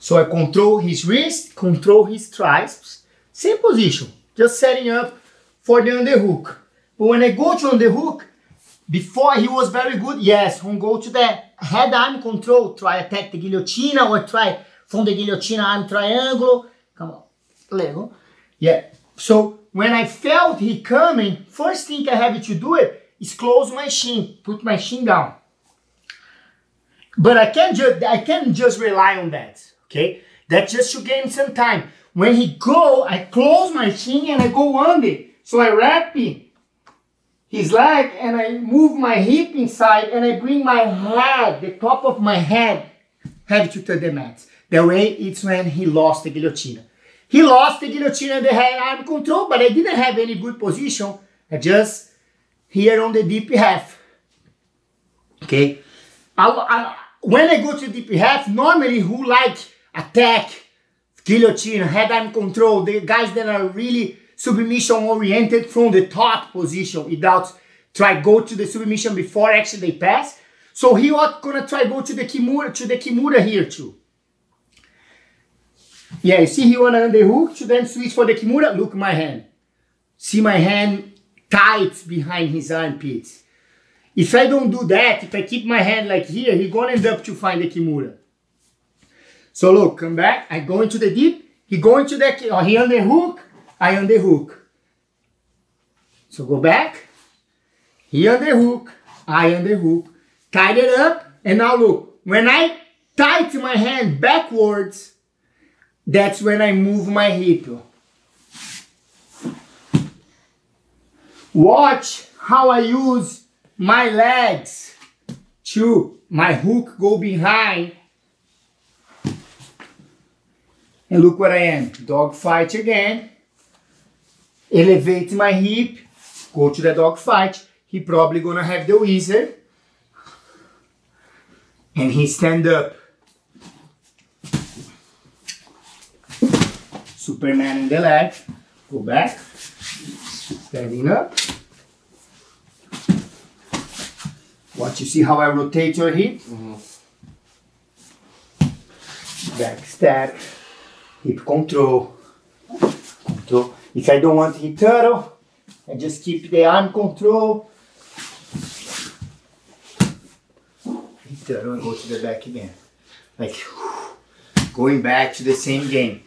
So I control his wrist, control his triceps. Same position, just setting up for the underhook. But when I go to underhook, before he was very good, yes, when go to the head arm control, try attack the guillotine or try from the guillotine arm triangle. Come on, Lego. Yeah, so when I felt he coming, first thing I have to do it is close my shin, put my shin down. But I can't just I can't just rely on that. Okay, that's just to gain some time. When he go, I close my shin and I go under. So I wrap his leg and I move my hip inside and I bring my head, the top of my head, have to the mat. That way it's when he lost the guillotine. He lost the guillotine and the head arm control, but I didn't have any good position. I just here on the deep half. Okay. I, I, when I go to deep half, normally who like attack, guillotine, head arm control, the guys that are really submission oriented from the top position without try go to the submission before actually they pass. So he was gonna try go to the Kimura to the Kimura here too. Yeah, you see he wanna underhook to then switch for the Kimura. Look my hand. See my hand tight behind his armpits. If I don't do that, if I keep my hand like here, he gonna end up to find the Kimura. So look, come back. I go into the deep. He go into the, oh, he on the hook. I on the hook. So go back. He on the hook. I on the hook. Tied it up. And now look, when I tight my hand backwards, that's when I move my hip. Watch how I use my legs to my hook go behind. And look where I am. Dog fight again. Elevate my hip. Go to the dog fight. He probably gonna have the whizzer. And he stand up. Superman in the leg. Go back. Standing up. Watch, you see how I rotate your hip? Mhm. Back step. Hip control. Control. If I don't want hip turtle, I just keep the arm control. Hip turtle and go to the back again. Like going back to the same game.